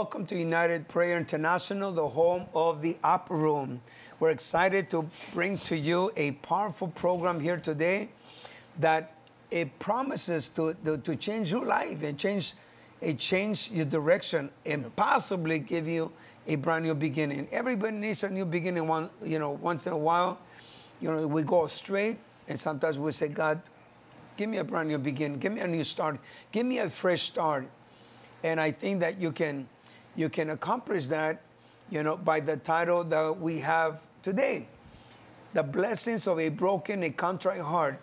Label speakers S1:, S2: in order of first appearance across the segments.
S1: welcome to United Prayer International, the home of the Upper Room. We're excited to bring to you a powerful program here today that it promises to, to, to change your life and change, a change your direction and possibly give you a brand new beginning. Everybody needs a new beginning. One, you know, once in a while, you know, we go straight, and sometimes we say, God, give me a brand new beginning, give me a new start, give me a fresh start. And I think that you can, you can accomplish that, you know, by the title that we have today, "The Blessings of a Broken, a Contrite Heart."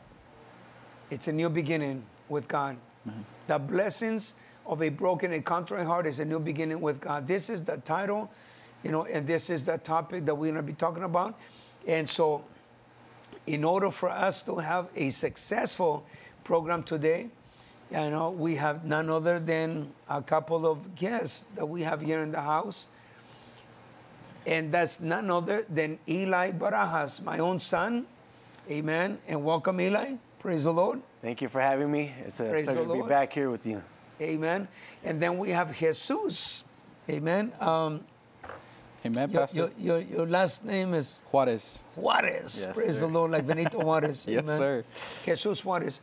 S1: It's a new beginning with God. The blessings of a broken and contrite heart is a new beginning with God. This is the title, you know, and this is the topic that we're going to be talking about. And so, in order for us to have a successful program today, you know, we have none other than a couple of guests that we have here in the house. And that's none other than Eli Barajas, my own son. Amen. And welcome, Eli. Praise the Lord.
S2: Thank you for having me. It's a
S1: Praise
S2: pleasure to be back here with you.
S1: Amen. And then we have Jesus. Amen. Um,
S3: Amen,
S1: your,
S3: Pastor.
S1: your, your, your last name is
S3: Juarez.
S1: Juarez.
S3: Yes,
S1: Praise
S3: sir.
S1: the Lord, like Benito Juarez.
S3: Yes,
S1: Amen.
S3: sir.
S1: Jesus Juarez.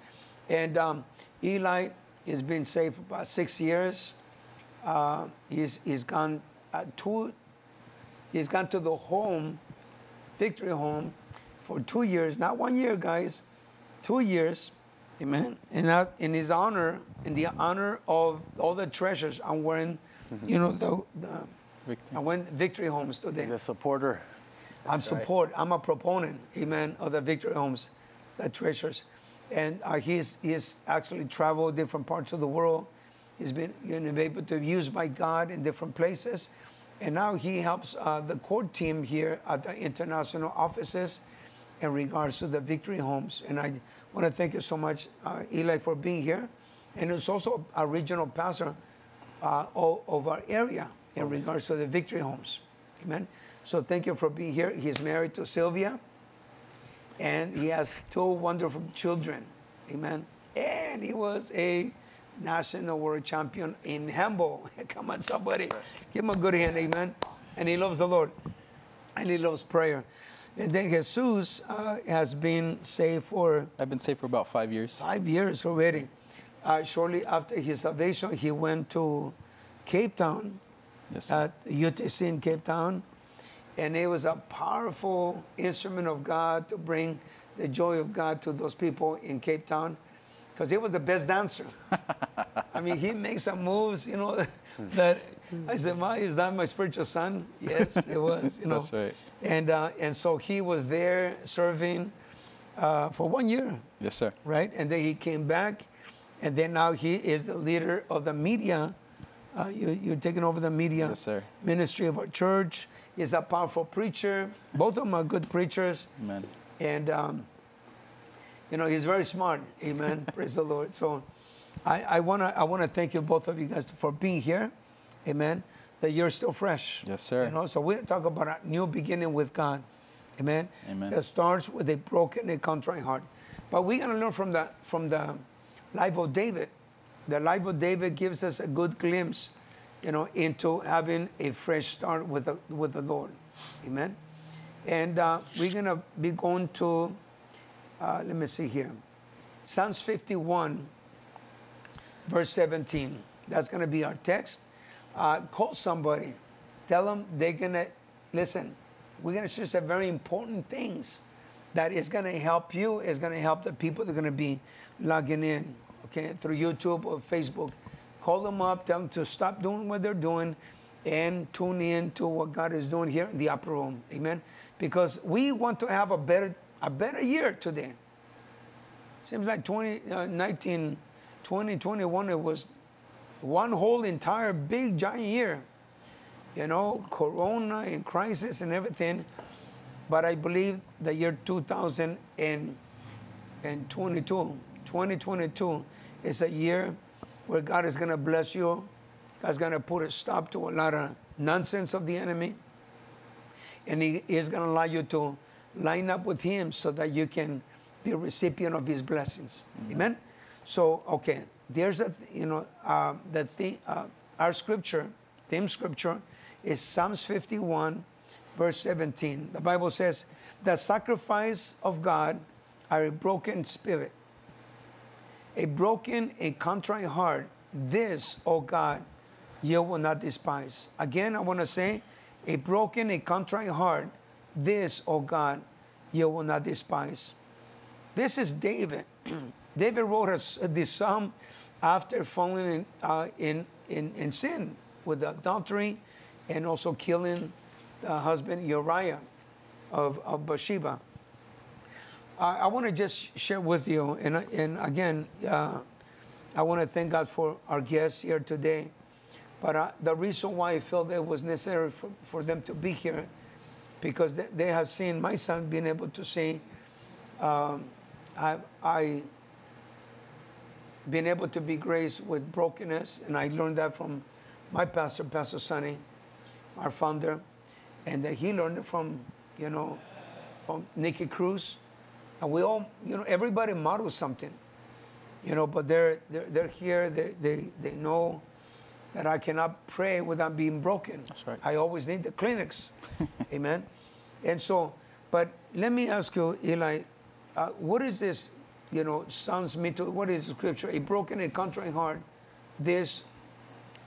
S1: And um, Eli has been saved for about six years. Uh, he's, he's gone uh, to he's gone to the home, Victory Home, for two years. Not one year, guys. Two years. Amen. And now, in his honor, in the honor of all the treasures, I'm wearing, you know, the, the
S3: Victor.
S1: I went Victory Homes today.
S2: He's a supporter.
S1: I'm support. I'm a proponent, amen, of the Victory Homes, the treasures, and uh, he's he's actually traveled different parts of the world. He's been you know, able to be used by God in different places, and now he helps uh, the core team here at the international offices in regards to the Victory Homes. And I want to thank you so much, uh, Eli, for being here, and it's also a regional pastor uh, of our area in regards to the Victory Homes. Amen. So thank you for being here. He's married to Sylvia, and he has two wonderful children. Amen. And he was a national world champion in handball. Come on, somebody. Give him a good hand. Amen. And he loves the Lord, and he loves prayer. And then Jesus uh, has been saved for
S3: I've been saved for about five years.
S1: five years already. Uh, shortly after his salvation, he went to Cape Town,
S3: Yes, sir.
S1: at UTC in Cape Town, and it was a powerful instrument of God to bring the joy of God to those people in Cape Town, because he was the best dancer. I mean, he makes some moves, you know, that I said, "My, is that my spiritual son?" Yes, it was. You know,
S3: That's right.
S1: And uh, and so he was there serving uh, for one year
S3: yes, sir.
S1: right? And then he came back, and then now he is the leader of the media. Uh, you, you're taking over the media
S3: Yes, sir.
S1: ministry of our church. He's a powerful preacher. Both of them are good preachers,
S3: Amen.
S1: and um, you know he's very smart. Amen. Praise the Lord. So, I, I wanna I wanna thank you both of you guys for being here. Amen. That you're still fresh.
S3: Yes, sir.
S1: You know, so we're talking about a new beginning with God. Amen.
S3: Amen.
S1: That starts with a broken and contrite heart. But we're gonna learn from the from the life of David. The life of David gives us a good glimpse, you know, into having a fresh start with the, with the Lord. Amen. And uh, we're gonna be going to uh, let me see here. Psalms 51, verse 17. That's going to be our text. Uh, call somebody. Tell them they're going to listen. We're going to share some very important things that is going to help you, is going to help the people that are going to be logging in, okay, through YouTube or Facebook. Call them up, tell them to stop doing what they're doing and tune in to what God is doing here in the upper room. Amen. Because we want to have a better a better year today. Seems like 20, uh, 2021, it was one whole entire big giant year. You know, Corona and crisis and everything. But I believe the year 2022, 2022 is a year where God is going to bless you. God's going to put a stop to a lot of nonsense of the enemy. And He is going to allow you to line up with Him so that you can be a recipient of His blessings. Amen? So, okay, there's a, you know, uh, the thing, uh, our scripture, theme scripture, is Psalms 51, verse 17. The Bible says, The sacrifice of God are a broken spirit, a broken and contrite heart. This, O God, you will not despise. Again, I want to say, a broken and contrite heart. This, O God, you will not despise. This is David. David wrote this psalm after falling in, uh, in, in, in sin with adultery and also killing the husband Uriah of, of Bathsheba. I, I want to just share with you, and, and again, uh, I want to thank God for our guests here today. But uh, the reason why I felt it was necessary for, for them to be here, because they, they have seen my son being able to see, um, I, I been able to be graced with brokenness, and I learned that from my pastor, Pastor Sonny, our founder, and that he learned it from, you know, from Nicky Cruz, and we all, you know, everybody models something, you know, but they're they're, they're here, they, they they know that I cannot pray without being broken.
S3: That's right.
S1: I always need the Kleenex, amen. And so, but let me ask you, Eli, uh, what is this? You know, sounds me to what is the scripture? A broken and contrite heart, this,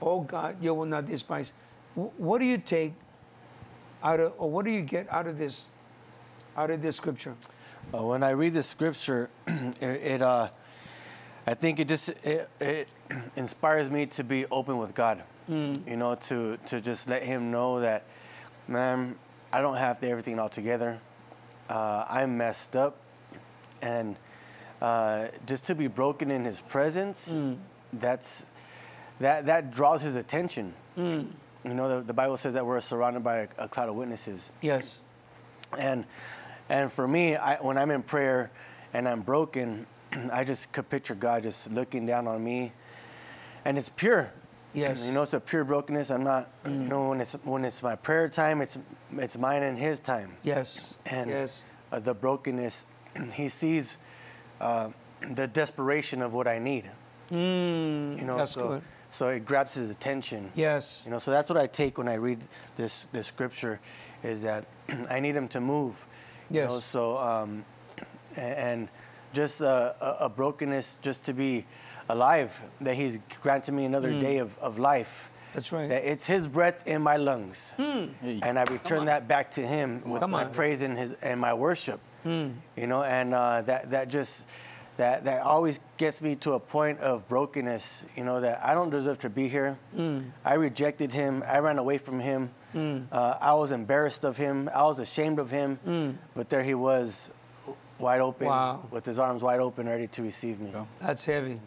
S1: oh God, you will not despise. Wh- What do you take out of, or what do you get out of this, out of this scripture?
S2: Uh, when I read the scripture, it, it uh, I think it just it, it inspires me to be open with God. You know, to to just let Him know that, man, I don't have everything all together. Uh, I'm messed up, and uh, just to be broken in His presence, that's that that draws His attention. You know, the, the Bible says that we're surrounded by a, a cloud of witnesses
S1: Yes.
S2: and and for me I, when i'm in prayer and i'm broken i just could picture god just looking down on me and it's pure
S1: Yes.
S2: you know it's a pure brokenness i'm not you know when it's when it's my prayer time it's it's mine and his time
S1: Yes.
S2: and
S1: yes.
S2: uh, the brokenness he sees uh, the desperation of what i need
S1: Mm,
S2: you know
S1: that's
S2: so
S1: good.
S2: so it grabs his attention
S1: Yes.
S2: you know, so that's what I take when I read this this scripture, is that I need him to move. You know,
S1: Yes.
S2: so um, and just a, brokenness, just to be alive, that he's granted me another day of, of life.
S1: Mm. That's right.
S2: That it's his breath in my lungs,
S3: Hey.
S2: and I return that back to him with
S1: Come
S2: my
S1: on.
S2: praise and his and my worship.
S1: Hmm.
S2: You know, and uh, that that just that that always gets me to a point of brokenness. You know that I don't deserve to be here.
S1: Hmm.
S2: I rejected him. I ran away from him. Uh, I was embarrassed of him. I was ashamed of him. But there he was, wide open.
S1: Wow.
S2: with his arms wide open, ready to receive me.
S3: Go.
S1: That's heavy.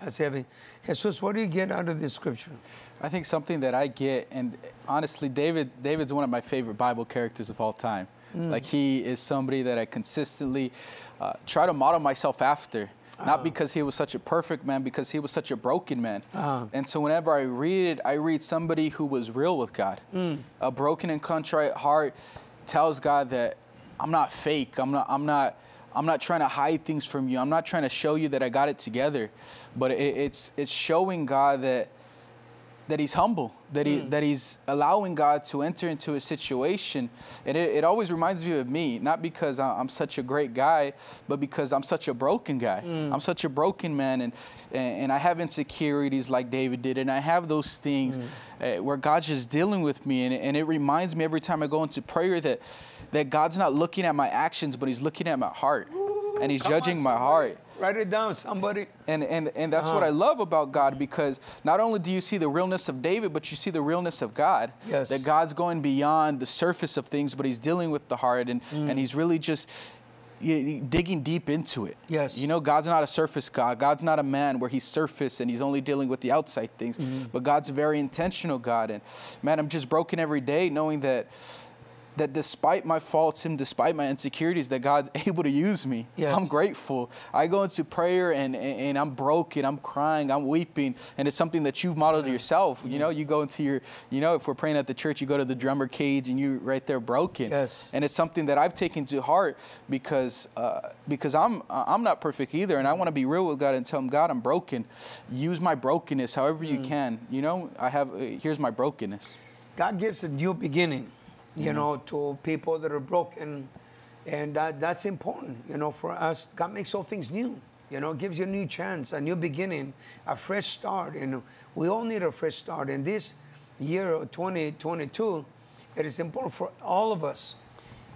S1: That's heavy. Jesus, what do you get out of this scripture?
S3: I think something that I get, and honestly, David David's one of my favorite Bible characters of all time. Like he is somebody that I consistently uh, try to model myself after. Not because he was such a perfect man, because he was such a broken man.
S1: Uh-huh.
S3: And so whenever I read it, I read somebody who was real with God. A broken and contrite heart tells God that I'm not fake. I'm not. I'm not. I'm not trying to hide things from you. I'm not trying to show you that I got it together, but it, it's it's showing God that that he's humble, that he hmm. that he's allowing God to enter into a situation, and it, it always reminds me of me, not because I'm such a great guy, but because I'm such a broken guy. Hmm. I'm such a broken man, and, and and I have insecurities like David did, and I have those things uh, where God's just dealing with me, and, and it reminds me every time I go into prayer that that God's not looking at my actions, but He's looking at my heart, and He's
S1: Come on,
S3: judging my heart.
S1: Write it down, somebody.
S3: And, and, and that's what uh-huh. I love about God because not only do you see the realness of David, but you see the realness of God.
S1: Yes.
S3: That God's going beyond the surface of things, but He's dealing with the heart and, mm. and He's really just digging deep into it.
S1: Yes.
S3: You know, God's not a surface God. God's not a man where He's surface and He's only dealing with the outside things. Mm-hmm. But God's a very intentional God. And man, I'm just broken every day knowing that that despite my faults and despite my insecurities, that God's able to use me.
S1: Yes.
S3: I'm grateful. I go into prayer and, and, and I'm broken, I'm crying, I'm weeping, and it's something that you've modeled yourself. You know, you go into your, you know, if we're praying at the church, you go to the drummer cage and you're right there broken.
S1: Yes.
S3: And it's something that I've taken to heart because uh, because I'm I'm not perfect either, and I want to be real with God and tell Him, God, I'm broken. Use my brokenness however you can. You know, I have uh, here's my brokenness.
S1: God gives a new beginning, you mm-hmm. know, to people that are broken. And that, that's important, you know, for us. God makes all things new, you know, gives you a new chance, a new beginning, a fresh start. And we all need a fresh start. And this year of 2022, it is important for all of us,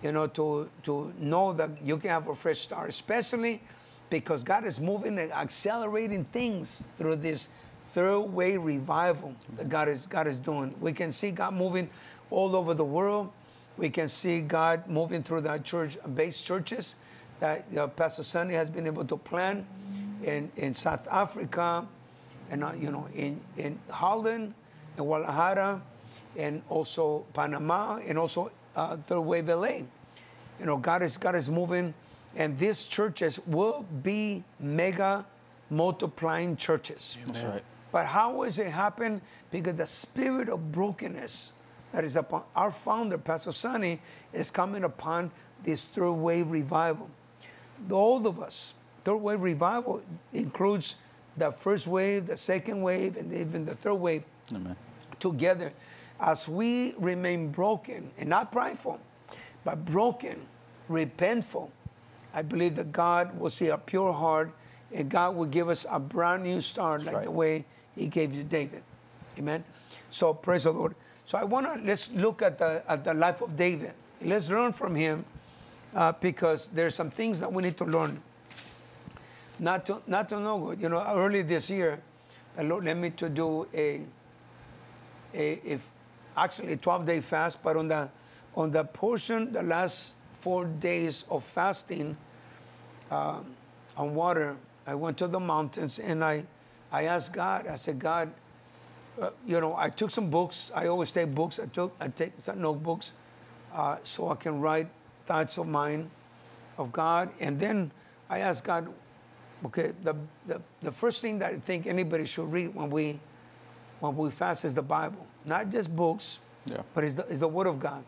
S1: you know, to, to know that you can have a fresh start, especially because God is moving and accelerating things through this third wave revival that God is God is doing. We can see God moving all over the world. We can see God moving through the church-based churches that uh, Pastor Sonny has been able to plan in, in South Africa, and uh, you know in in Holland, in Guadalajara, and also Panama, and also uh, Third Wave LA. You know, God is God is moving, and these churches will be mega multiplying churches.
S3: That's right.
S1: But how does it happen? Because the spirit of brokenness that is upon our founder, Pastor Sonny, is coming upon this third wave revival. All of us, third wave revival includes the first wave, the second wave, and even the third wave
S3: Amen.
S1: together. As we remain broken and not prideful, but broken, repentful, I believe that God will see a pure heart and God will give us a brand new start like
S3: right.
S1: the way He gave you David. Amen. So praise the Lord. So I want to let's look at the at the life of David. Let's learn from him uh, because there's some things that we need to learn. Not to not to know good. You know, early this year, the Lord led me to do a a if actually a 12 day fast, but on the on the portion the last four days of fasting um, on water, I went to the mountains and I I asked God. I said, God, uh, you know, I took some books. I always take books. I took I take some notebooks uh, so I can write thoughts of mine of God, and then I asked God. Okay, the, the the first thing that I think anybody should read when we when we fast is the Bible, not just books,
S3: Yeah.
S1: but it's the, it's the Word of God.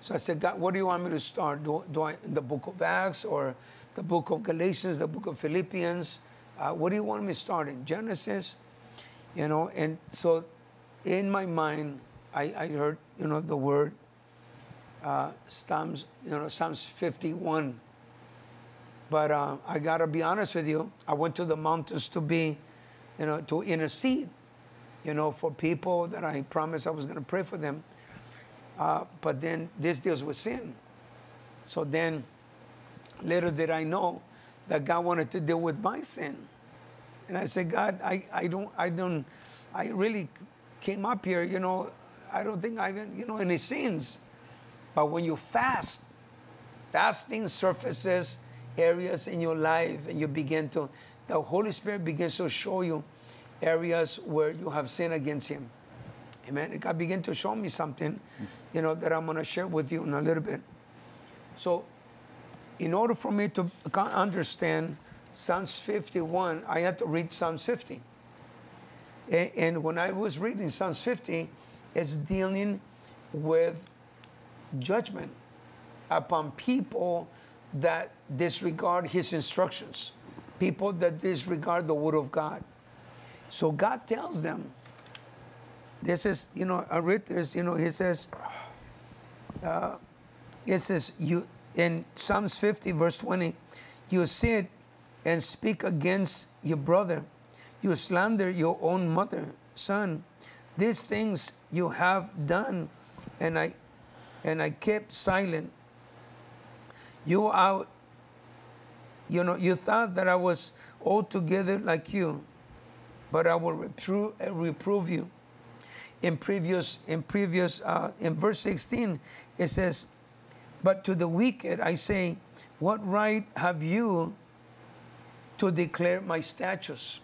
S1: So I said, God, what do you want me to start? Do, do I the book of Acts or the book of Galatians, the book of Philippians? Uh, what do you want me to start in? Genesis, you know. And so, in my mind, I, I heard you know the word uh, Psalms, you know Psalms 51. But uh, I gotta be honest with you. I went to the mountains to be, you know, to intercede, you know, for people that I promised I was gonna pray for them. Uh, but then this deals with sin. So then, little did I know that God wanted to deal with my sin. And I said, God, I, I don't, I don't, I really came up here, you know, I don't think I've you know, any sins. But when you fast, fasting surfaces areas in your life and you begin to, the Holy Spirit begins to show you areas where you have sinned against Him. Amen. God began to show me something, you know, that I'm going to share with you in a little bit. So, in order for me to understand Psalms 51, I had to read Psalms 50. And when I was reading Psalms 50, it's dealing with judgment upon people that disregard his instructions, people that disregard the word of God. So God tells them, this is, you know, I read this, you know, he says, uh, it says, you in Psalms 50, verse 20, you sit and speak against your brother, you slander your own mother, son. These things you have done, and I and I kept silent. You out, you know, you thought that I was altogether like you, but I will reprove, reprove you. In previous, in previous, uh, in verse 16, it says, But to the wicked I say, What right have you to declare my statutes?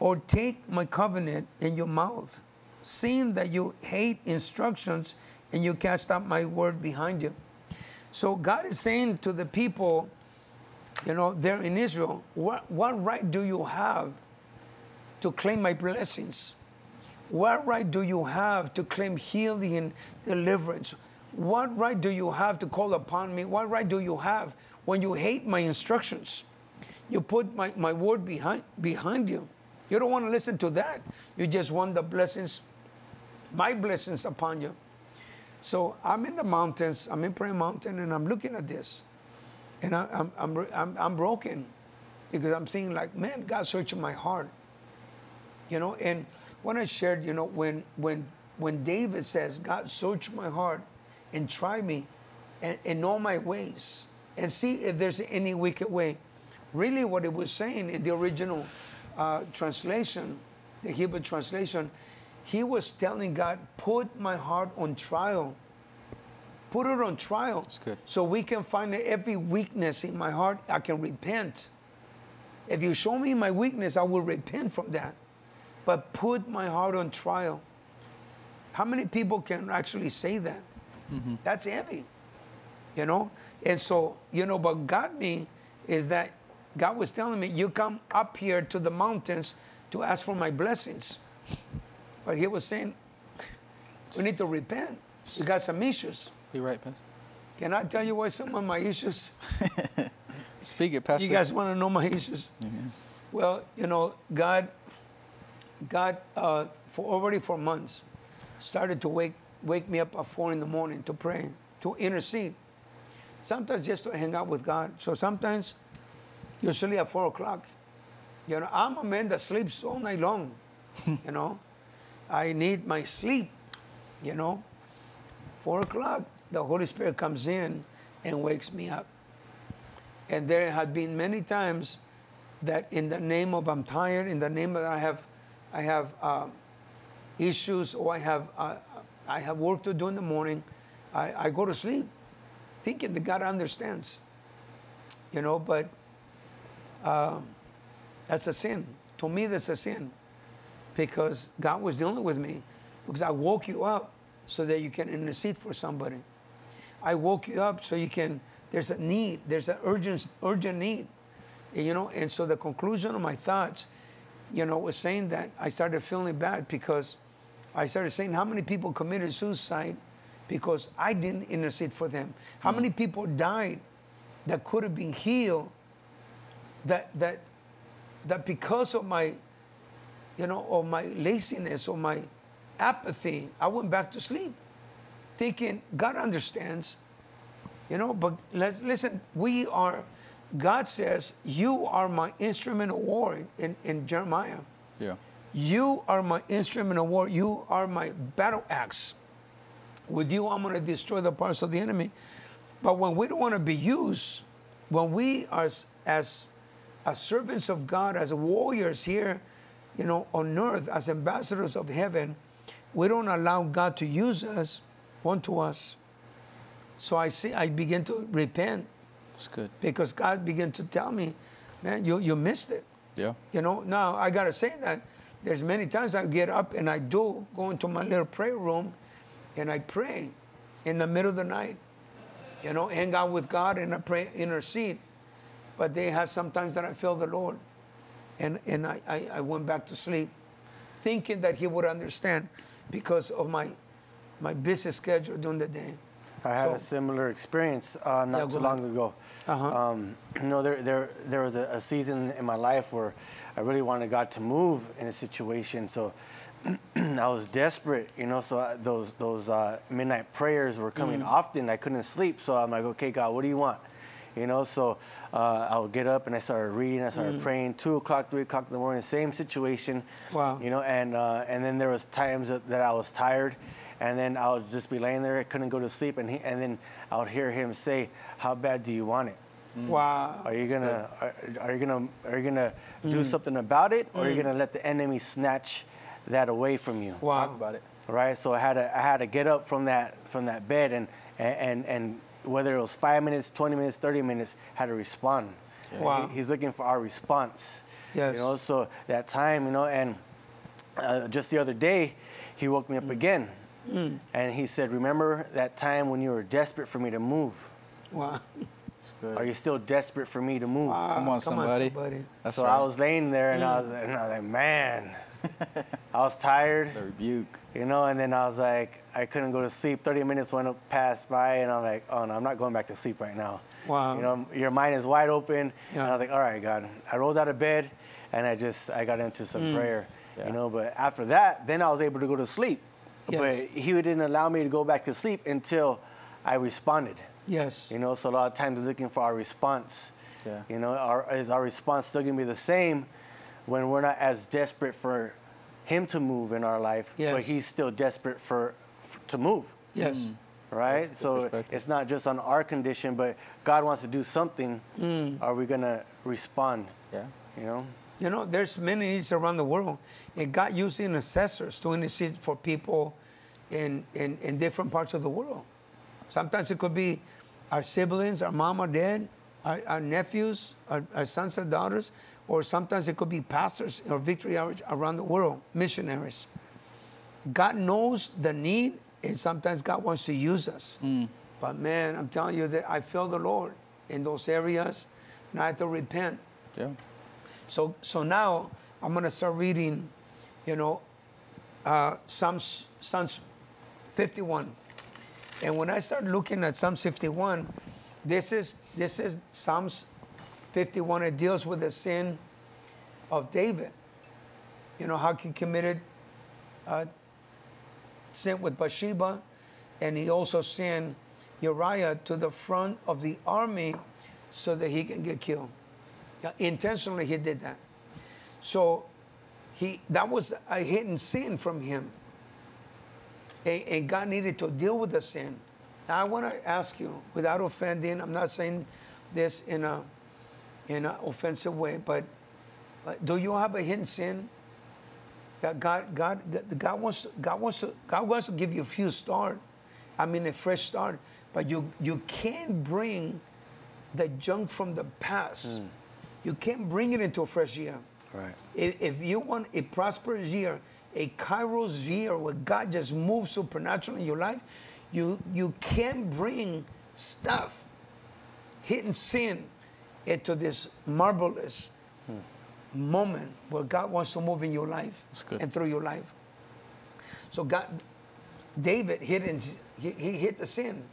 S1: Or take my covenant in your mouth? seeing that you hate instructions and you cast out my word behind you. So God is saying to the people, you know, there in Israel, what, what right do you have to claim my blessings? What right do you have to claim healing and deliverance? What right do you have to call upon me? What right do you have when you hate my instructions? You put my, my word behind, behind you. You don't want to listen to that. You just want the blessings, my blessings upon you. So I'm in the mountains, I'm in Prayer Mountain, and I'm looking at this. And I, I'm, I'm, I'm, I'm broken because I'm thinking, like, man, God's searching my heart. You know, and when I shared, you know, when, when, when David says, God, search my heart and try me and, and know my ways and see if there's any wicked way. Really, what it was saying in the original uh, translation, the Hebrew translation, he was telling God, put my heart on trial. Put it on trial. So we can find every weakness in my heart, I can repent. If you show me my weakness, I will repent from that. But put my heart on trial. How many people can actually say that? That's heavy, you know? And so, you know, what got me is that God was telling me, You come up here to the mountains to ask for my blessings. But He was saying, We need to repent. We got some issues.
S3: You're right, Pastor.
S1: Can I tell you what some of my issues?
S3: Speak it, Pastor.
S1: You guys want to know my issues? Well, you know, God, God, uh, for already for months, started to wake wake me up at four in the morning to pray, to intercede. Sometimes just to hang out with God. So sometimes, usually at four o'clock, you know, I'm a man that sleeps all night long. you know, I need my sleep. You know, four o'clock, the Holy Spirit comes in and wakes me up. And there have been many times that in the name of I'm tired, in the name of I have, I have uh, issues or I have, uh, I have work to do in the morning, I, I go to sleep, thinking that God understands. You know, but um, that's a sin. To me, that's a sin because God was dealing with me because I woke you up so that you can intercede for somebody. I woke you up so you can. There's a need. There's an urgent, urgent need. You know, and so the conclusion of my thoughts, you know, was saying that I started feeling bad because I started saying how many people committed suicide because I didn't intercede for them. How mm. many people died that could have been healed that that that because of my you know of my laziness or my apathy i went back to sleep thinking god understands you know but let's listen we are god says you are my instrument of war in, in jeremiah
S3: Yeah.
S1: You are my instrument of war you are my battle axe with you i'm going to destroy the parts of the enemy but when we don't want to be used when we are as, as as servants of God, as warriors here, you know, on earth, as ambassadors of heaven, we don't allow God to use us, one to us. So I see, I begin to repent
S3: That's good.
S1: because God began to tell me, man, you, you missed it.
S3: Yeah.
S1: You know, now I gotta say that there's many times I get up and I do go into my little prayer room and I pray in the middle of the night. You know, hang out with God and I pray, intercede. But they have sometimes that I feel the Lord. And and I, I, I went back to sleep thinking that he would understand because of my my busy schedule during the day.
S2: I had
S1: So-
S2: a similar experience uh, not
S1: Yeah,
S2: too long ago.
S1: Uh-huh.
S2: Um, you know, there, there, there was a, a season in my life where I really wanted God to move in a situation. So I was desperate, you know. So those those uh, midnight prayers were coming
S1: Mm.
S2: often. I couldn't sleep. So I'm like, okay, God, what do you want? You know, so uh, I would get up and I started reading. I started praying. Two o'clock, three o'clock in the morning, same situation.
S1: Wow.
S2: You know, and uh, and then there was times that, that I was tired, and then I would just be laying there. I couldn't go to sleep, and he, and then I would hear him say, "How bad do you want it? Mm.
S1: Wow.
S2: Are you gonna are, are you gonna are you gonna mm. do something about it, or are you mm. gonna let the enemy snatch that away from you?"
S1: Wow.
S3: Talk about it.
S2: right? So I had to I had to get up from that from that bed and and and whether it was five minutes, twenty minutes, thirty minutes, had to respond.
S1: Wow.
S2: He- he's looking for our response.
S1: Yes.
S2: You know, so that time, you know, and uh, just the other day, he woke me up again. And he said, Remember that time when you were desperate for me to move?
S1: Wow.
S3: It's good.
S2: Are you still desperate for me to move?
S3: Come on, somebody. That's
S2: so
S3: right.
S2: I was laying there and, I was, and I was like, Man, I was tired.
S3: The rebuke.
S2: You know, and then I was like, I couldn't go to sleep. 30 minutes went up, passed by, and I'm like, oh no, I'm not going back to sleep right now.
S1: Wow.
S2: You know, your mind is wide open. And I was like, all right, God. I rolled out of bed, and I just, I got into some
S1: Mm.
S2: prayer.
S3: Yeah.
S2: You know, but after that, then I was able to go to sleep.
S1: Yes.
S2: But He didn't allow me to go back to sleep until I responded.
S1: Yes.
S2: You know, so a lot of times looking for our response.
S3: Yeah.
S2: You know, our, is our response still gonna be the same when we're not as desperate for him to move in our life, but he's still desperate for, f to move,
S1: Yes.
S2: right?
S3: That's
S2: So it's not just on our condition, but God wants to do something.
S1: Mm.
S2: Are we gonna respond?
S3: Yeah.
S2: You know?
S1: You know, there's many needs around the world, and God using intercessors to intercede for people in, in, in different parts of the world. Sometimes it could be our siblings, our mom or dad, our, our nephews, our, our sons and daughters, or sometimes it could be pastors or victory around the world, missionaries. God knows the need, and sometimes God wants to use us. Hmm. But man, I'm telling you that I feel the Lord in those areas, and I have to repent.
S3: Yeah.
S1: So, so now I'm going to start reading, you know, uh, Psalms, Psalms 51. And when I start looking at Psalms 51, this is, this is Psalms 51. It deals with the sin of David. You know, how he committed uh, sin with Bathsheba, and he also sent Uriah to the front of the army so that he can get killed. Intentionally, he did that. So he that was a hidden sin from him. And, and God needed to deal with the sin. Now, I want to ask you, without offending, I'm not saying this in a in an offensive way, but do you have a hidden sin? That God, God, God wants, God wants to, God wants to give you a few start. I mean, a fresh start. But you, you can't bring the junk from the past. Mm. You can't bring it into a fresh year.
S2: Right.
S1: If, if you want a prosperous year, a Kairos year where God just moves supernaturally in your life, you you can't bring stuff, hidden sin, into this marvelous moment where God wants to move in your life and through your life. So God, David hid in, he, he hid the sin.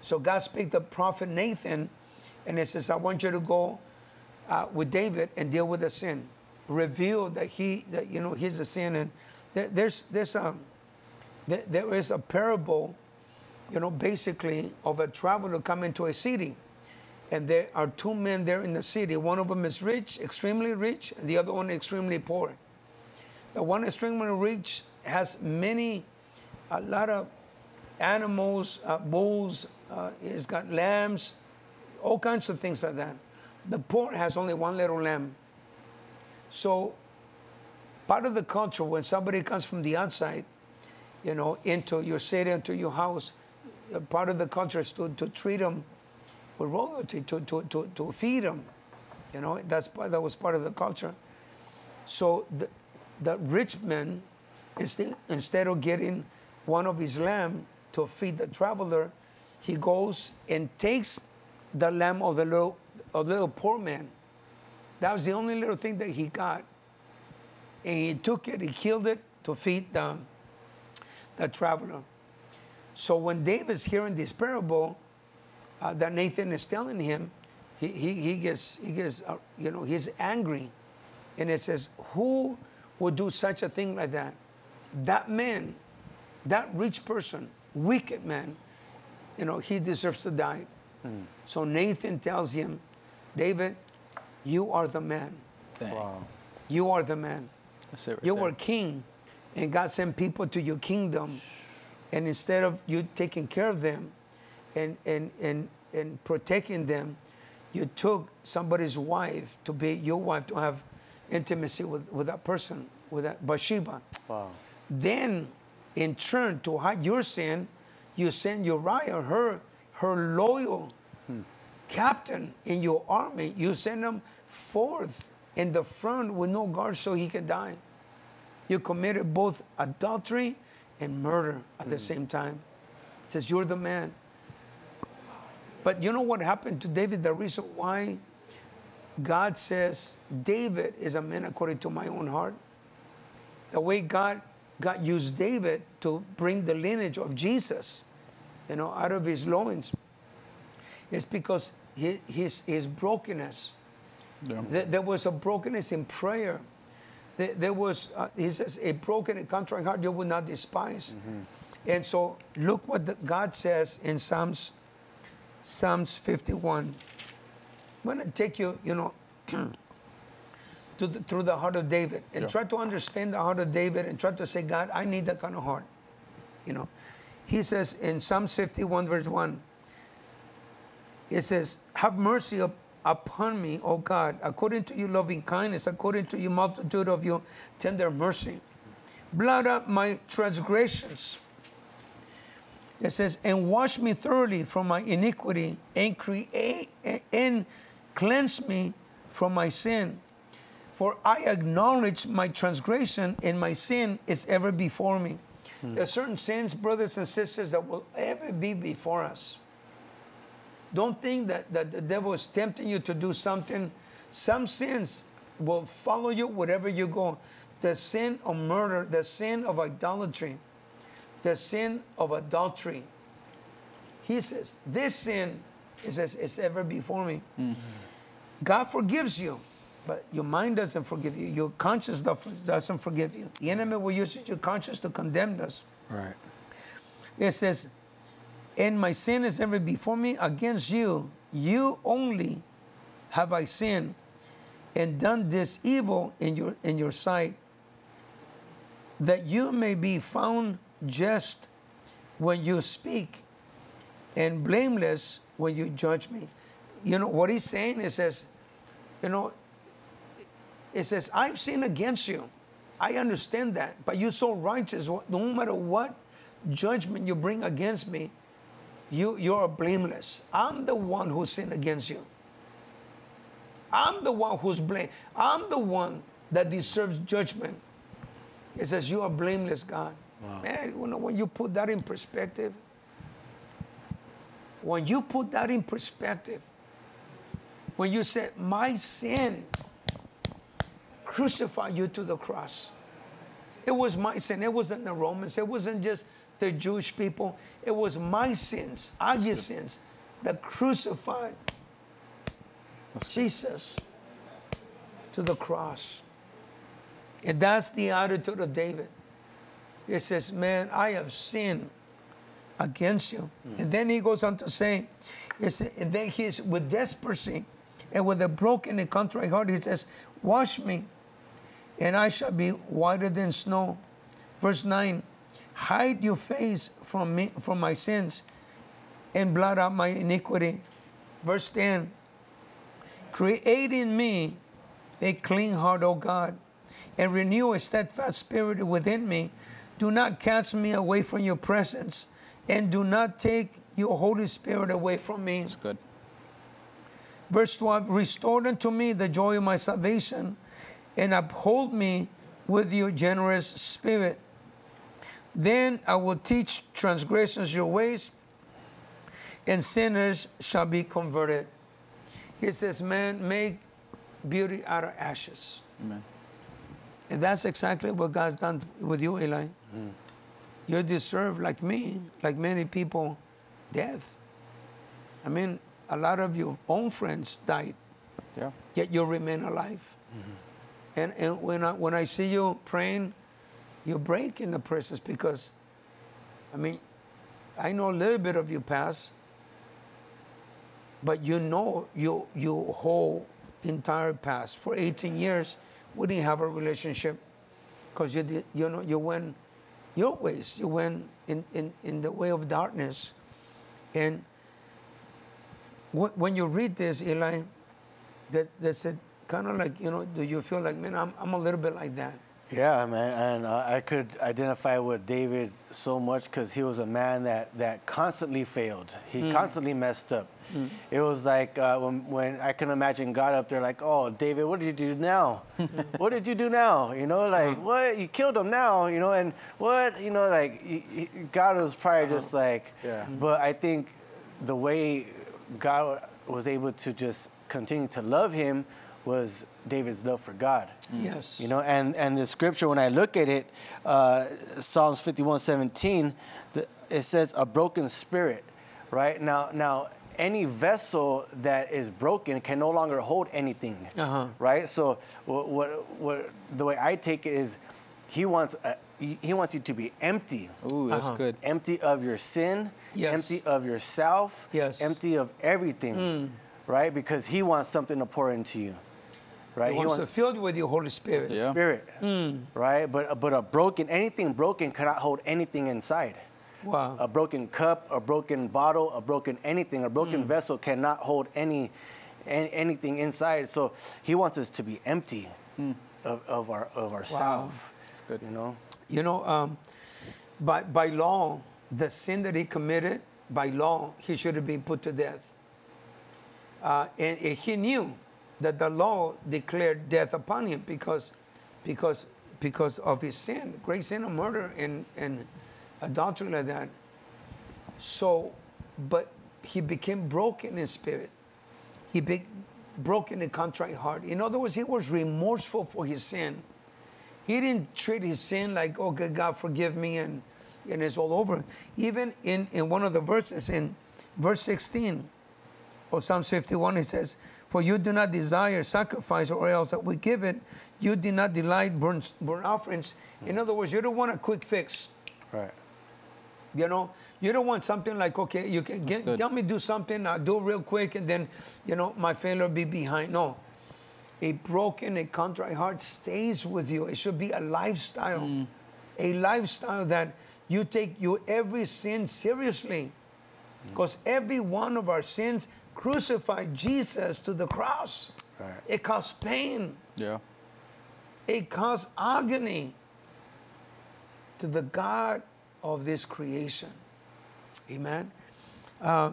S1: So God speaks to prophet Nathan, and he says, "I want you to go uh, with David and deal with the sin, reveal that he that you know he's the sin." And there, there's there's a there, there is a parable, you know, basically of a traveler coming to a city, and there are two men there in the city. One of them is rich, extremely rich, and the other one extremely poor. The one extremely rich has many, a lot of animals, uh, bulls. Uh, he's got lambs, all kinds of things like that. The poor has only one little lamb. So, part of the culture when somebody comes from the outside, you know, into your city, into your house, part of the culture is to, to treat them with royalty, to, to, to, to feed them. You know, that's that was part of the culture. So the, the rich man, instead, instead of getting one of his lamb to feed the traveler, he goes and takes the lamb of the little, the little poor man. That was the only little thing that he got. And he took it, he killed it to feed the, the traveler. So when David's hearing this parable uh, that Nathan is telling him, he, he, he gets, he gets uh, you know, he's angry. And it says, who would do such a thing like that? That man, that rich person, wicked man, you know, he deserves to die. So Nathan tells him, David, you are the man.
S3: Dang.
S2: Wow.
S1: You are the man.
S3: That's it right
S1: You
S3: there.
S1: were king, and God sent people to your kingdom. And instead of you taking care of them and, and, and, and protecting them, you took somebody's wife to be your wife to have intimacy with, with that person, with that Bathsheba.
S2: Wow.
S1: Then, in turn, to hide your sin, you send Uriah, her, her loyal captain in your army. You send him forth in the front with no guard so he can die. You committed both adultery and murder at the hmm. same time. It says, You're the man. But you know what happened to David? The reason why God says David is a man according to my own heart. The way God God used David to bring the lineage of Jesus, you know, out of his loins. It's because his, his, his brokenness.
S3: Yeah.
S1: There, there was a brokenness in prayer. There, there was, uh, he says, a broken and contrite heart you will not despise. And so look what the, God says in Psalms, Psalms 51. I'm going to take you, you know, to the, through the heart of David and
S3: Yeah.
S1: try to understand the heart of David and try to say, God, I need that kind of heart. You know, he says in Psalms 51, verse 1, it says, Have mercy up, upon me, O God, according to your loving kindness, according to your multitude of your tender mercy. Blot up my transgressions. It says, and wash me thoroughly from my iniquity and create and cleanse me from my sin. For I acknowledge my transgression and my sin is ever before me. Hmm. There are certain sins, brothers and sisters, that will ever be before us. Don't think that, that the devil is tempting you to do something. Some sins will follow you wherever you go. The sin of murder, the sin of idolatry, the sin of adultery. He says, This sin, he says, is ever before me. Mm-hmm. God forgives you, but your mind doesn't forgive you. Your conscience doesn't forgive you. The enemy will use your conscience to condemn us.
S2: Right.
S1: It says, and my sin is ever before me against you. You only have I sinned and done this evil in your in your sight, that you may be found just when you speak and blameless when you judge me. You know what he's saying? It says, you know, it says, I've sinned against you. I understand that, but you're so righteous. No matter what judgment you bring against me, you, you're blameless. I'm the one who sinned against you. I'm the one who's blamed. I'm the one that deserves judgment. It says, You are blameless, God. Man, you know, when you put that in perspective, when you put that in perspective, when you said, My sin crucified you to the cross. It was my sin. It wasn't the Romans. It wasn't just the Jewish people. It was my sins, our sins, that crucified
S3: That's good.
S1: Jesus to the cross. And that's the attitude of David. He says, Man, I have sinned against you. Mm. And then he goes on to say, he said, and then he's with desperation and with a broken and contrite heart, he says, Wash me, and I shall be whiter than snow. Verse 9, hide your face from me from my sins and blot out my iniquity. Verse 10, create in me a clean heart, O God, and renew a steadfast spirit within me. Do not cast me away from your presence, and do not take your Holy Spirit away from me.
S3: That's good.
S1: Verse 12 Restore unto me the joy of my salvation, and uphold me with your generous spirit. Then I will teach transgressors your ways, and sinners shall be converted. He says, Man, make beauty out of ashes.
S3: Amen.
S1: And that's exactly what God's done with you, Eli. Mm. You deserve, like me, like many people, death. I mean, a lot of your own friends died,
S3: Yeah.
S1: yet you remain alive. Mm-hmm. And, and when, I, when I see you praying, you break in the process because, I mean, I know a little bit of your past, but you know you, you whole entire past. For 18 years, we didn't have a relationship because you, you, know, you went your ways. You went in, in, in the way of darkness. And wh- when you read this, Eli, that, that's kind of like, you know, do you feel like, man, I'm, I'm a little bit like that.
S2: Yeah, man, and uh, I could identify with David so much because he was a man that, that constantly failed. He mm. constantly messed up. Mm. It was like uh, when, when I can imagine God up there, like, "Oh, David, what did you do now? what did you do now? You know, like, uh-huh. what? You killed him now? You know, and what? You know, like, he, he- God was probably uh-huh. just like,
S3: Yeah. Mm.
S2: But I think the way God was able to just continue to love him was David's love for God.
S1: Yes.
S2: You know, and, and the scripture, when I look at it, uh, Psalms 51 17, the, it says, a broken spirit, right? Now, now, any vessel that is broken can no longer hold anything,
S1: Uh-huh.
S2: right? So, what, what, what, the way I take it is, he wants, a, he he wants you to be empty
S3: Ooh, that's
S1: Uh-huh.
S3: good.
S2: empty of your sin,
S1: Yes.
S2: empty of yourself,
S1: Yes.
S2: Empty of everything, right? Because He wants something to pour into you, right?
S1: He wants to fill you with your Holy Spirit.
S3: Yeah.
S2: Spirit,
S1: Hmm.
S2: right? But but a broken anything broken cannot hold anything inside.
S1: Wow.
S2: A broken cup, a broken bottle, a broken anything, a broken
S1: Hmm.
S2: vessel cannot hold any, any anything inside. So He wants us to be empty of, of our of ourselves.
S3: That's good.
S2: You know.
S1: You know, um, by, by law, the sin that he committed, by law, he should have been put to death. Uh, and, and he knew that the law declared death upon him because, because, because of his sin, great sin of murder and, and adultery like that. So, but he became broken in spirit. He be broken in contrite heart. In other words, he was remorseful for his sin. He didn't treat his sin like, okay, God forgive me and, and it's all over. Even in, in one of the verses, in verse 16 of Psalm 51, it says, For you do not desire sacrifice or else that we give it. You do not delight burnt, burnt offerings. In other words, you don't want a quick fix.
S2: Right.
S1: You know, you don't want something like, okay, you can get,
S3: good.
S1: tell me do something, I'll do it real quick, and then, you know, my failure be behind. No. A broken, a contrite heart stays with you. It should be a lifestyle. Mm. A lifestyle that you take your every sin seriously. Mm. Because every one of our sins crucified Jesus to the cross.
S2: Right.
S1: It caused pain.
S3: Yeah.
S1: It caused agony to the God of this creation. Amen. Uh,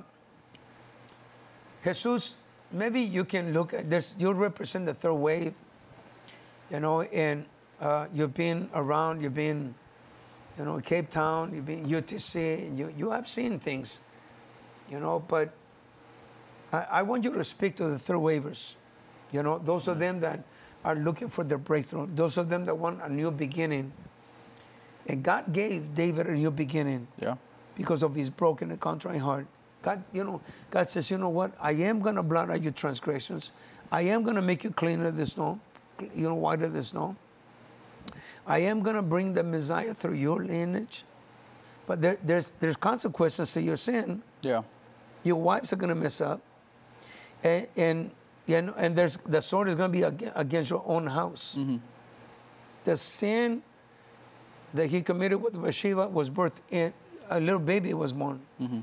S1: Jesus, maybe you can look at this. You represent the third wave, you know, and uh, you've been around, you've been, you know, Cape Town, you've been UTC, and you, you have seen things, you know, but I, I want you to speak to the third wavers, you know, those of them that are looking for their breakthrough, those of them that want a new beginning. And God gave David a new beginning
S3: Yeah.
S1: because of his broken and contrite heart. God, you know, God says, you know what? I am going to blot out your transgressions. I am going to make you cleaner than snow, you know, whiter than snow. I am going to bring the Messiah through your lineage. But there, there's, there's consequences to your sin.
S3: Yeah.
S1: Your wives are going to mess up. And, and, you know, and there's, the sword is going to be against your own house. Mm-hmm. The sin that he committed with Bathsheba was birthed in a little baby was born, mm-hmm.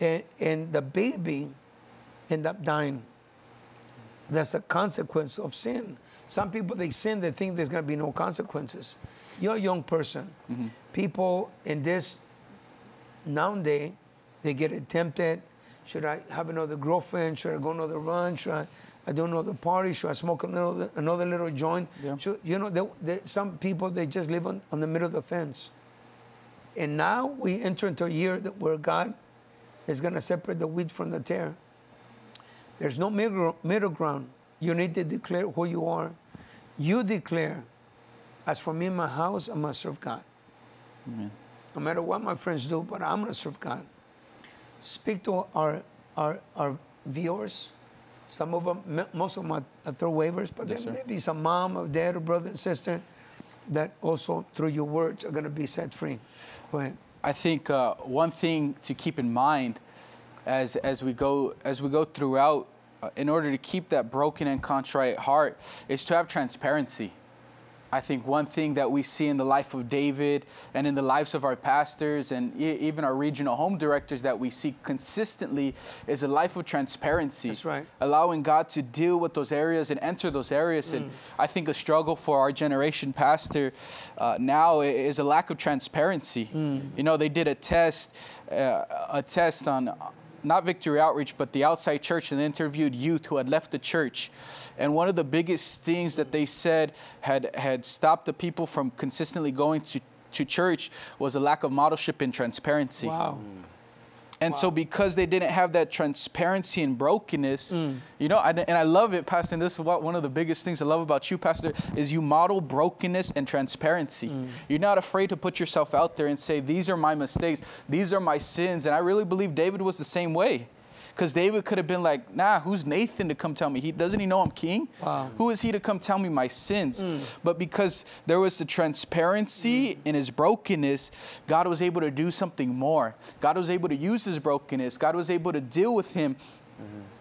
S1: and, and the baby ended up dying. That's a consequence of sin. Some people they sin, they think there's going to be no consequences. You're a young person. Mm-hmm. People in this nowadays, they get tempted. Should I have another girlfriend? Should I go another run? Should I, I do another party? Should I smoke another, another little joint?
S3: Yeah.
S1: Should, you know, they, they, some people, they just live on, on the middle of the fence. And now we enter into a year that where God is going to separate the wheat from the tare. There's no middle, middle ground. You need to declare who you are. You declare, as for me and my house, I'm going to serve God. Amen. No matter what my friends do, but I'm going to serve God. Speak to our, our, our viewers. Some of them, most of them are third wavers, but
S3: Yes,
S1: there
S3: sir.
S1: may be some mom or dad or brother and sister that also through your words are going to be set free. Go ahead.
S3: I think uh, one thing to keep in mind as as we go as we go throughout, uh, in order to keep that broken and contrite heart, is to have transparency. I think one thing that we see in the life of David and in the lives of our pastors and e- even our regional home directors that we see consistently is a life of transparency.
S1: That's right.
S3: Allowing God to deal with those areas and enter those areas. And I think a struggle for our generation pastor uh, now is a lack of transparency. You know, they did a test, uh, a test on not Victory Outreach, but the outside church, and interviewed youth who had left the church. And one of the biggest things that they said had had stopped the people from consistently going to, to church was a lack of modelship and transparency.
S1: Wow. Mm.
S3: And so, because they didn't have that transparency and brokenness,
S1: Mm.
S3: you know, and, and I love it, Pastor. And this is what one of the biggest things I love about you, Pastor, is you model brokenness and transparency.
S1: Mm.
S3: You're not afraid to put yourself out there and say, "These are my mistakes. These are my sins." And I really believe David was the same way. Because David could have been like, nah, who's Nathan to come tell me? He doesn't he know I'm king?
S1: Wow.
S3: Who is he to come tell me my sins?
S1: Mm.
S3: But because there was the transparency in his brokenness, God was able to do something more. God was able to use his brokenness. God was able to deal with him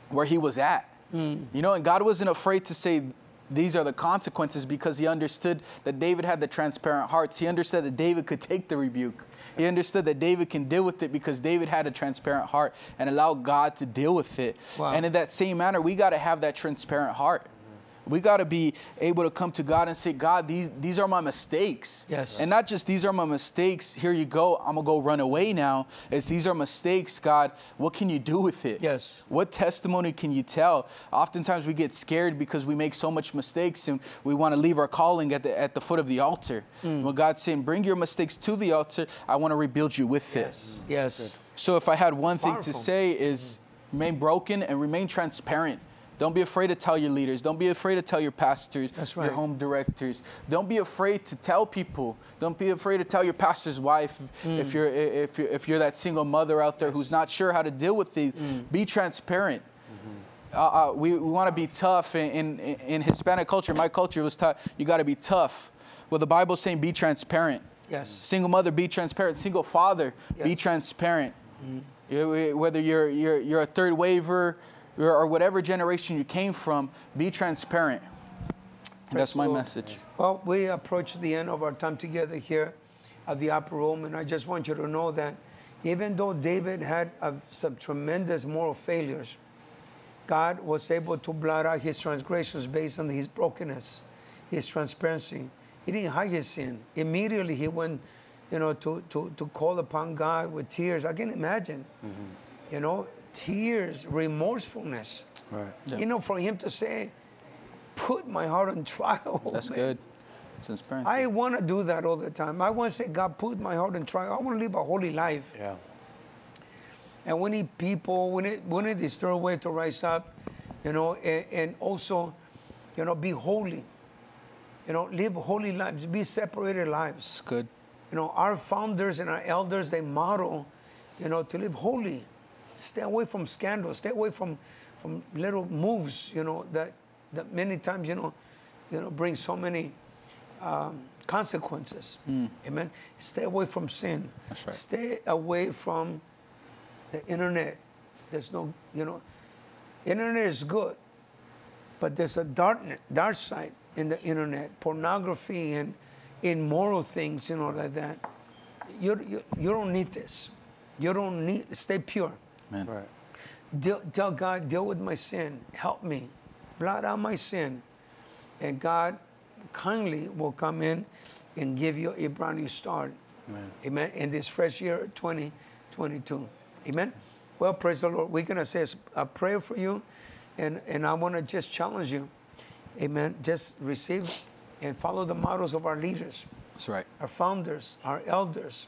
S3: where he was at.
S1: Mm.
S3: You know, and God wasn't afraid to say, these are the consequences because he understood that David had the transparent hearts. He understood that David could take the rebuke. He understood that David can deal with it because David had a transparent heart and allowed God to deal with it.
S1: Wow.
S3: And in that same manner, we got to have that transparent heart. We got to be able to come to God and say, God, these, these are my mistakes.
S1: Yes.
S3: And not just these are my mistakes, here you go, I'm going to go run away now. It's these are mistakes, God. What can you do with it?
S1: Yes.
S3: What testimony can you tell? Oftentimes we get scared because we make so much mistakes and we want to leave our calling at the, at the foot of the altar.
S1: Mm.
S3: When God's saying, bring your mistakes to the altar, I want to rebuild you with it.
S1: Yes.
S3: So if I had one thing to say is remain broken and remain transparent. Don't be afraid to tell your leaders. Don't be afraid to tell your pastors,
S1: That's
S3: your home directors. Don't be afraid to tell people. Don't be afraid to tell your pastor's wife if,
S1: Mm.
S3: if you're if you're, if you're that single mother out there who's not sure how to deal with these.
S1: Mm.
S3: Be transparent. Uh, uh, we, we want to be tough in, in, in Hispanic culture. My culture was taught you got to be tough. Well, the Bible's saying be transparent.
S1: Yes.
S3: Single mother, be transparent. Single father, be
S1: Yes.
S3: transparent. You- Whether you're, you're, you're a third waver or whatever generation you came from, be transparent. That's my
S1: Lord.
S3: message.
S1: Well, we approach the end of our time together here at the upper room, and I just want you to know that even though David had uh, some tremendous moral failures, God was able to blot out his transgressions based on his brokenness, his transparency. He didn't hide his sin. Immediately he went, you know, to, to, to call upon God with tears. I can imagine, you know, tears, remorsefulness.
S2: Right.
S3: Yeah.
S1: You know, for him to say, put my heart on trial.
S3: That's
S1: man.
S3: good. Transparency.
S1: I want to do that all the time. I want to say, God, put my heart on trial. I want to live a holy life.
S2: Yeah.
S1: And we need people, we need, we need this third wave to rise up, you know, and, and also, you know, be holy. You know, live holy lives, be separated lives.
S3: It's good.
S1: You know, our founders and our elders, they model, you know, to live holy. Stay away from scandals. Stay away from, from little moves, you know, that, that many times, you know, you know, bring so many um, consequences. Amen. Stay away from sin.
S3: That's right.
S1: Stay away from the internet. There's no, you know, internet is good, but there's a dark, dark side in the internet, pornography and immoral things, you know, like that. You, you, you don't need this. You don't need, stay pure.
S3: Man.
S2: Right.
S1: Deal, tell God, deal with my sin. Help me. Blot out my sin. And God kindly will come in and give you a brand new start.
S2: Amen.
S1: Amen. In this fresh year 2022. Amen. Well, praise the Lord. We're going to say a prayer for you. And, and I want to just challenge you. Amen. Just receive and follow the models of our leaders
S3: That's right.
S1: our founders, our elders,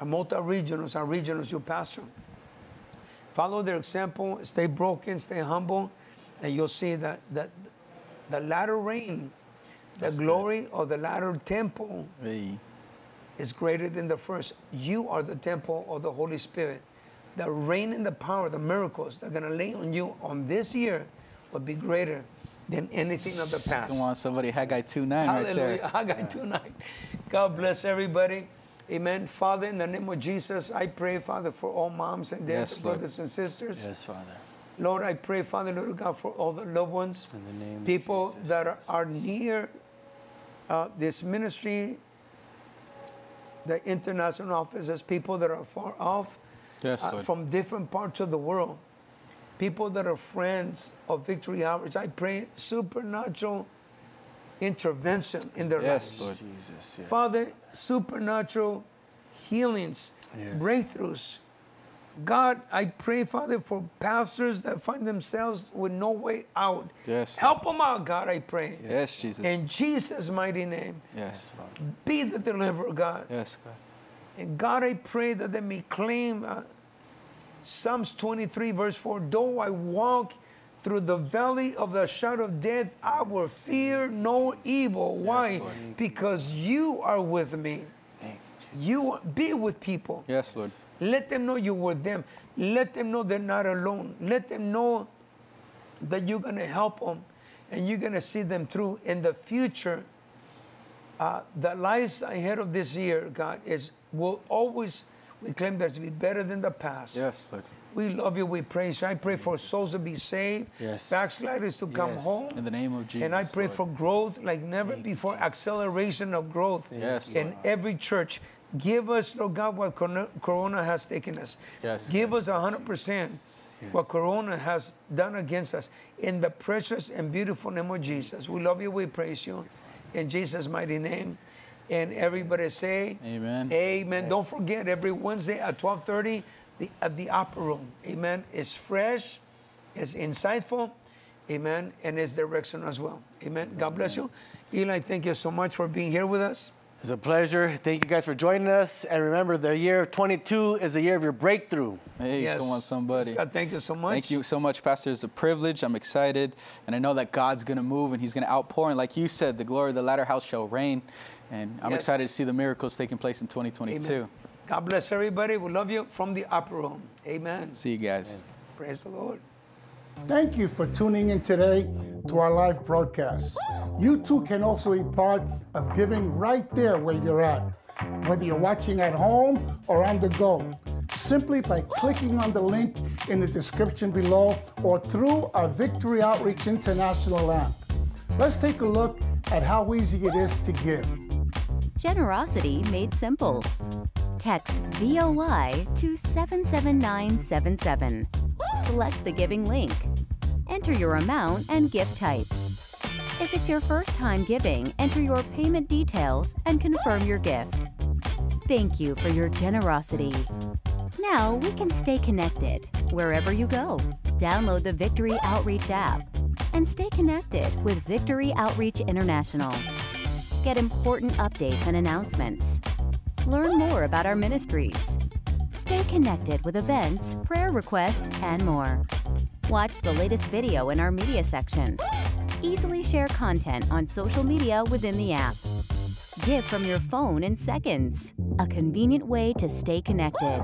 S1: our multi-regionals, our regionals you pastor. Follow their example, stay broken, stay humble, and you'll see that, that the latter rain, the
S3: That's good.
S1: glory of the latter temple
S3: Hey.
S1: is greater than the first. You are the temple of the Holy Spirit. The reign and the power, the miracles that are going to lay on you on this year will be greater than anything of the past.
S3: Come on, somebody. Haggai 2 9 right
S1: Hallelujah.
S3: there.
S1: Haggai tonight. God bless everybody. Amen. Father, in the name of Jesus, I pray, Father, for all moms and dads,
S3: Yes, Lord.
S1: brothers and sisters.
S2: Yes, Father.
S1: Lord, I pray, Father, Lord God, for all the loved ones,
S2: In the name of
S1: people that are, are near uh, this ministry, the international offices, people that are far off
S3: Yes,
S1: uh, from different parts of the world, people that are friends of Victory Outreach. I pray supernatural intervention in their
S3: Yes,
S1: lives.
S3: Lord.
S2: Jesus, yes.
S1: Father, supernatural healings,
S2: Yes.
S1: breakthroughs. God, I pray, Father, for pastors that find themselves with no way out.
S3: Yes,
S1: Help them out, God, I pray.
S3: Yes, Jesus.
S1: In Jesus' mighty name,
S3: yes. Father.
S1: be the deliverer, God.
S3: Yes, God.
S1: And God, I pray that they may claim uh, Psalms 23, verse 4 Though I walk through the valley of the shadow of death, I will fear no evil. Why?
S3: Lord.
S1: Because you are with me.
S2: Thank you, Jesus.
S1: You be with people.
S3: Yes, Lord.
S1: Let them know you're with them. Let them know they're not alone. Let them know that you're going to help them and you're going to see them through in the future. Uh, the lives ahead of this year, God, is will always we claim that to be better than the past.
S3: Yes, Lord.
S1: We love you. We praise you. I pray for souls to be saved,
S2: Yes.
S1: backsliders to come
S2: Yes.
S1: home.
S3: In the name of Jesus.
S1: And I pray
S3: Lord.
S1: for growth like never before, acceleration of growth
S3: Yes,
S1: in
S3: Lord.
S1: every church. Give us, Lord God, what corona- Corona has taken us.
S3: Yes,
S1: Give us 100% what Corona has done against us. In the precious and beautiful name of Jesus. We love you. We praise you. In Jesus' mighty name. And everybody say,
S3: Amen.
S1: Amen. Don't forget, every Wednesday at 1230 the, at the Upper Room. Amen. It's fresh, it's insightful. Amen. And it's direction as well. Amen. God bless you. Eli, thank you so much for being here with us.
S2: It's a pleasure. Thank you guys for joining us. And remember, the year 22 is the year of your breakthrough.
S3: Hey,
S1: Yes.
S3: come on, somebody.
S1: God, thank you so much.
S3: Thank you so much, Pastor. It's a privilege. I'm excited. And I know that God's going to move and He's going to outpour. And like you said, the glory of the latter house shall reign. And I'm
S1: Yes.
S3: excited to see the miracles taking place in 2022.
S1: Amen. God bless everybody. We love you from the upper Room. Amen.
S3: See you guys.
S1: Praise the Lord.
S4: Thank you for tuning in today to our live broadcast. You too can also be part of giving right there where you're at, whether you're watching at home or on the go, simply by clicking on the link in the description below or through our Victory Outreach International app. Let's take a look at how easy it is to give.
S5: Generosity made simple. Text VOI to 77977. Select the giving link. Enter your amount and gift type. If it's your first time giving, enter your payment details and confirm your gift. Thank you for your generosity. Now we can stay connected wherever you go. Download the Victory Outreach app and stay connected with Victory Outreach International. Get important updates and announcements. Learn more about our ministries. Stay connected with events, prayer requests, and more. Watch the latest video in our media section. Easily share content on social media within the app. Give from your phone in seconds. A convenient way to stay connected.